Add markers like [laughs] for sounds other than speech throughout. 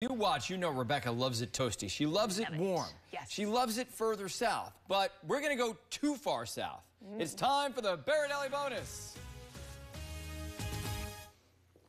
You watch, you know Rebecca loves it toasty. She loves it, warm. Yes. She loves it further south. But we're going to go too far south. Mm. It's time for the Berardelli bonus.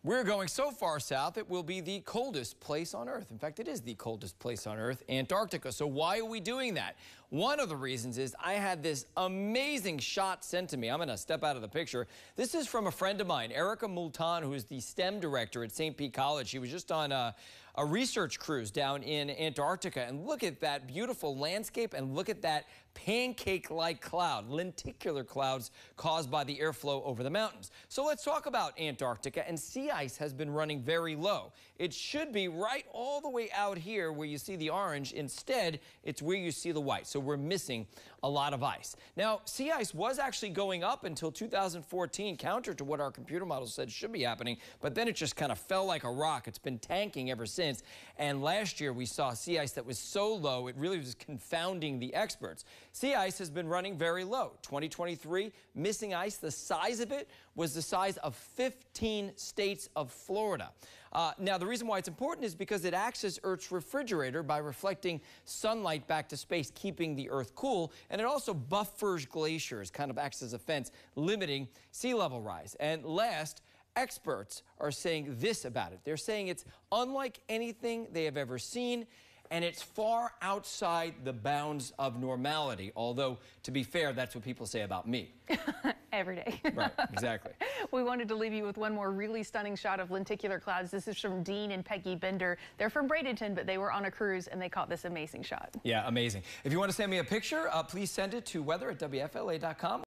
We're going so far south, it will be the coldest place on Earth. In fact, it is the coldest place on Earth, Antarctica. So why are we doing that? One of the reasons is I had this amazing shot sent to me. I'm going to step out of the picture. This is from a friend of mine, Erica Multan, who is the STEM director at St. Pete College. She was just on a, a research cruise down in Antarctica. And look at that beautiful landscape and look at that pancake-like cloud, lenticular clouds caused by the airflow over the mountains. So let's talk about Antarctica. And sea ice has been running very low. It should be right all the way out here where you see the orange. Instead, it's where you see the white. So we're missing a lot of ice. Now, sea ice was actually going up until 2014, counter to what our computer models said should be happening. But then it just kind of fell like a rock. It's been tanking ever since. And last year we saw sea ice that was so low, it really was confounding the experts. Sea ice has been running very low. 2023, missing ice, the size of it was the size of 15 states of Florida. Uh, now, the reason why it's important is because it acts as Earth's refrigerator by reflecting sunlight back to space, keeping the Earth cool, and it also buffers glaciers, kind of acts as a fence, limiting sea level rise. And last, experts are saying this about it. They're saying it's unlike anything they have ever seen and it's far outside the bounds of normality. Although, to be fair, that's what people say about me. [laughs] Every day. right, exactly. [laughs] we wanted to leave you with one more really stunning shot of lenticular clouds. This is from Dean and Peggy Bender. They're from Bradenton, but they were on a cruise and they caught this amazing shot. Yeah, amazing. If you want to send me a picture, uh, please send it to weather at WFLA.com.